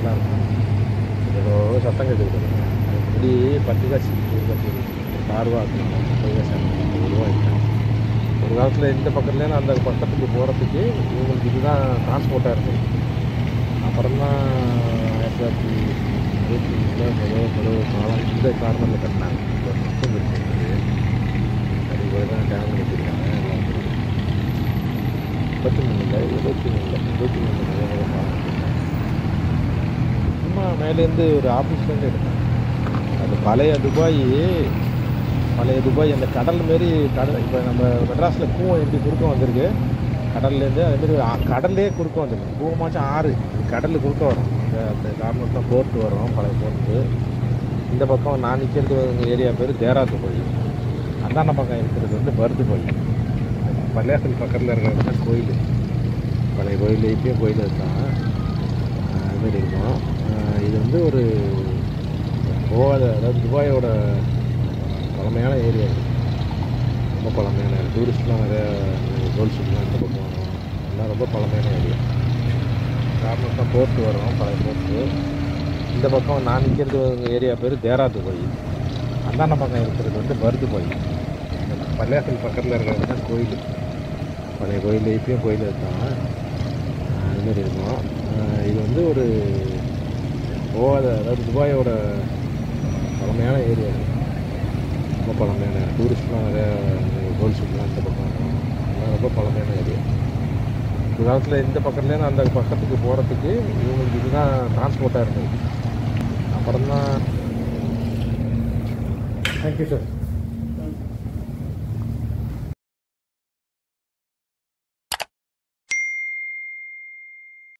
நல்லா இருக்கும் ஏதோ சத்தம் கேட்டுக்கிட்டு முடி பத்து காசு பத்து ஆறுரூவா முப்பது காசு ஒரு ரூபா ஒரு காலத்தில் இந்த பக்கத்துலேருந்து அந்த பக்கத்துக்கு போகிறதுக்கு இவங்களுக்கு இதுதான் டிரான்ஸ்போர்ட்டாக இருந்தது அப்புறம் தான் ஆயிரத்தி தொள்ளாயிரத்தி இருபத்தி மூணில் ஏதோ ஏதோ காலம் இந்த கார்னரில் கட்டினாங்க இப்போ மட்டும் இருக்குது அது போய் தான் டேம் கட்டிருக்காங்க எல்லாம் இருக்குது. முப்பத்தி மூணில் இருபத்தி மூணில் இருபத்தி மூணில் ஏதோ பாலம் கட்டிருக்காங்க சும்மா மேலேருந்து ஒரு ஆஃபீஸ்லேருந்து எடுத்தாங்க அது பழைய துபாய் பழைய துபாய் அந்த கடல் மாரி கடல் இப்போ நம்ம மெட்ராஸில் கூவம் எப்படி குறுக்கம் வந்திருக்கு கடல்லேருந்து அதேமாரி கடல்லே குறுக்க வந்திருக்கு. கூவமாச்சும் ஆறு கடல் குறுக்க வரும். இந்த அந்த கார்னர் போர்ட்டு போர்ட் வரும் பழைய போர்ட்டு இந்த பக்கம் நான் நிற்கிறது ஏரியா பேர் தேரா துபாய் அந்தாண்ட பக்கம் இருக்கிறது வந்து பருத்து கோயில் பள்ளியாசல் பக்கத்தில் இருக்கிறது தான் கோயில். பழைய கோயில் இப்பயும் கோயில் இருக்கான் அதுமாரி இருக்கும். வந்து ஒரு கோவாத அதாவது துபாயோட பழமையான ஏரியா இது. ரொம்ப பழமையான டூரிஸ்ட்லாம் நிறைய கோல்ட் இந்த பக்கம் வரும் எல்லாம் ரொம்ப பழமையான ஏரியா. காரணம் தான் போர்ட்டு வரும் பழைய போர்ட்டு இந்த பக்கம் நான் நிற்கிறது ஏரியா பேர் தேராது கோயில் அந்தாண்ட பக்கம் இருக்கிறது வந்து பருது கோயில் பள்ளியாசல் பக்கத்தில் இருக்கிறது தான் கோயில். பழைய கோயில் இப்பயும் கோயில் இருக்காங்க அதுமாரி இருக்கும். இது வந்து ஒரு போகாத அதாவது துபாயோட பழமையான ஏரியா ரொம்ப பழமையான டூரிஸ்ட்லாம் நிறையா கோல்ட் ஷிப்லாம் இந்த பக்கம் அதெல்லாம் ரொம்ப பழமையான ஏரியா. ஒரு காலத்தில் இந்த பக்கத்துலேருந்து அந்த பக்கத்துக்கு போகிறதுக்கு இவங்களுக்கு இதுதான் டிரான்ஸ்போர்ட்டாக இருந்தது. அப்புறம் தான் தேங்க்யூ சார்